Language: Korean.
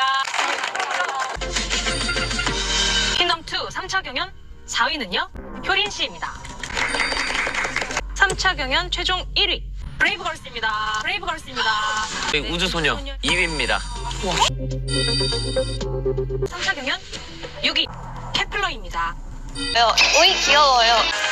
감사합니다. 퀸덤2 3차 경연 4위는요? 효린 씨입니다. 3차 경연 최종 1위. 브레이브걸스입니다. 브레이브걸스입니다. 저희 네, 우주소녀 2위입니다. 3차 경연 6위. 케플러입니다. 왜요? 오이 귀여워요.